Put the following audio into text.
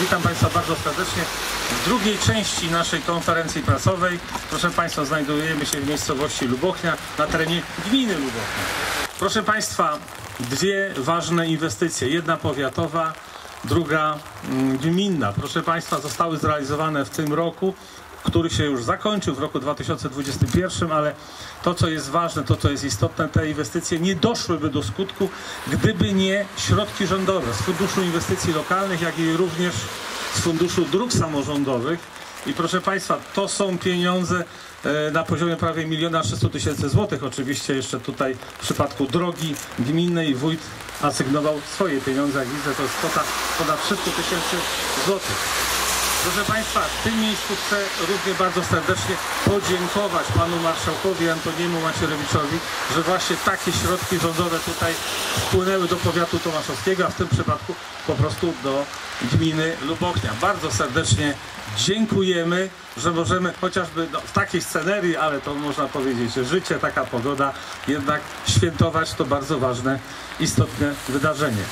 Witam Państwa bardzo serdecznie w drugiej części naszej konferencji prasowej. Proszę Państwa, znajdujemy się w miejscowości Lubochnia na terenie gminy Lubochnia. Proszę Państwa, dwie ważne inwestycje. Jedna powiatowa, druga mm, gminna. Proszę Państwa, zostały zrealizowane w tym roku który się już zakończył w roku 2021, ale to, co jest ważne, to, co jest istotne, te inwestycje nie doszłyby do skutku, gdyby nie środki rządowe z Funduszu Inwestycji Lokalnych, jak i również z Funduszu Dróg Samorządowych. I proszę Państwa, to są pieniądze e, na poziomie prawie miliona 300 tysięcy złotych. Oczywiście jeszcze tutaj w przypadku drogi gminnej wójt asygnował swoje pieniądze. Jak widzę, to jest kwota ponad 300 tysięcy złotych. Proszę Państwa, w tym miejscu chcę równie bardzo serdecznie podziękować Panu Marszałkowi Antoniemu Macierewiczowi, że właśnie takie środki rządowe tutaj wpłynęły do powiatu tomaszowskiego, a w tym przypadku po prostu do gminy Lubochnia. Bardzo serdecznie dziękujemy, że możemy chociażby no, w takiej scenerii, ale to można powiedzieć, że życie, taka pogoda, jednak świętować to bardzo ważne, istotne wydarzenie.